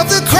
of the cross.